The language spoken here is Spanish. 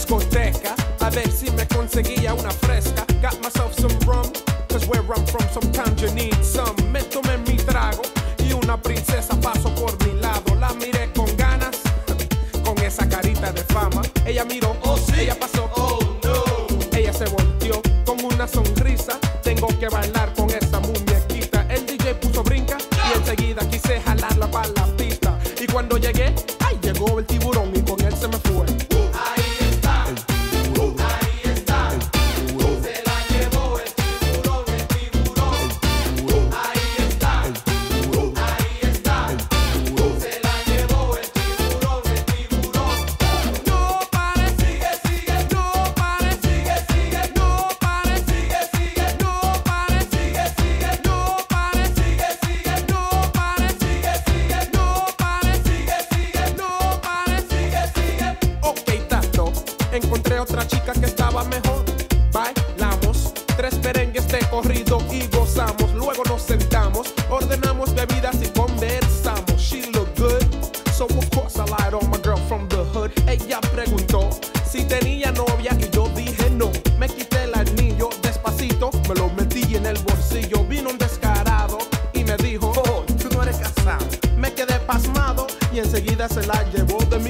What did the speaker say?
discoteca a ver si me conseguía una fresca. Got myself some rum, cause where I'm from sometimes you need some. Me tomé mi trago y una princesa pasó por mi lado. La miré con ganas, con esa carita de fama. Ella miró, oh sí, ella pasó, oh no. Ella se volteó con una sonrisa. Tengo que bailar con esa muñequita. El DJ puso brinca y enseguida quise encontré otra chica que estaba mejor. Bailamos tres merengues de corrido y gozamos. Luego nos sentamos, ordenamos bebidas y conversamos. She looked good. So of course I lied on my girl from the hood. Ella preguntó si tenía novia y yo dije no. Me quité el anillo despacito, me lo metí en el bolsillo. Vino un descarado y me dijo, oh, tú no eres casado. Me quedé pasmado y enseguida se la llevó de mi lado.